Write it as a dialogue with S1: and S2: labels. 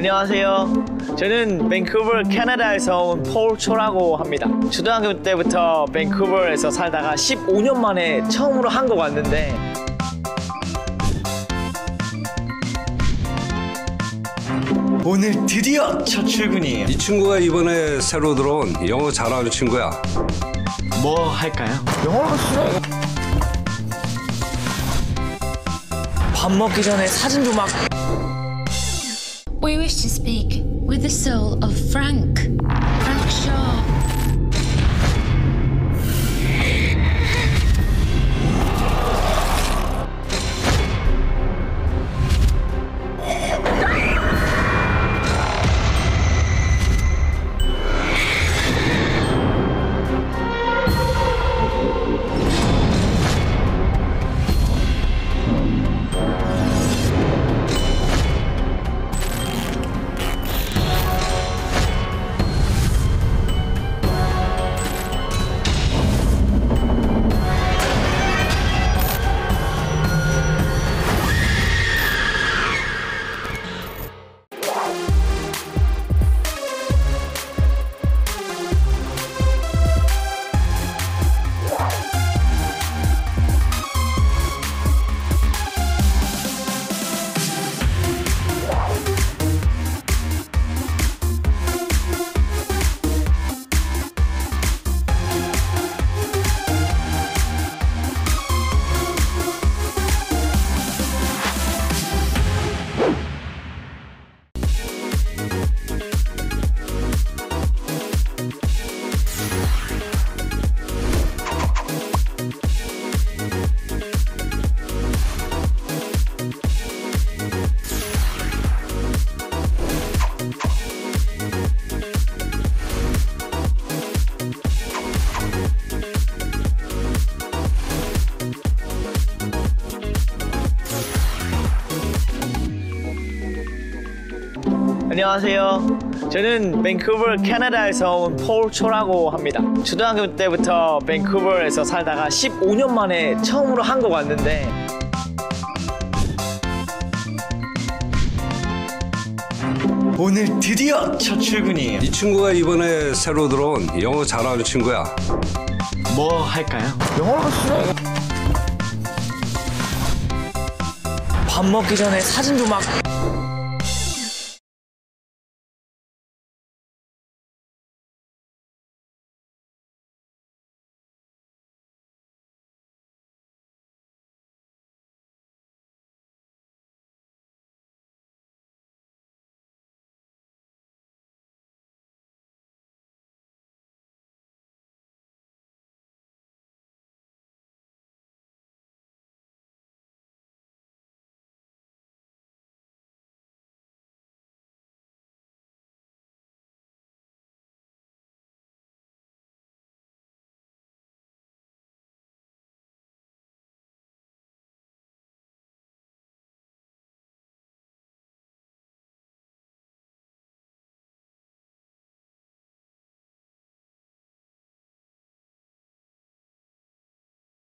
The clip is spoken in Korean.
S1: 안녕하세요. 저는 밴쿠버 캐나다에서 온 폴 초라고 합니다. 초등학교 때부터 밴쿠버에서 살다가 15년 만에 처음으로 한국 왔는데 오늘 드디어 첫 출근이에요.
S2: 이 친구가 이번에 새로 들어온 영어 잘하는 친구야.
S1: 뭐 할까요? 영어로 쓰요. 밥 먹기 전에 사진 도 막
S3: We wish to speak with the soul of Frank. Frank Shaw.
S1: 안녕하세요. 저는 밴쿠버 캐나다에서 온 폴 초라고 합니다. 초등학교 때부터 밴쿠버에서 살다가 15년 만에 처음으로 한국 왔는데 오늘 드디어 첫 출근이에요.
S2: 이 친구가 이번에 새로 들어온 영어 잘하는 친구야.
S1: 뭐 할까요? 영어로 쓰요. 밥 먹기 전에 사진 도 막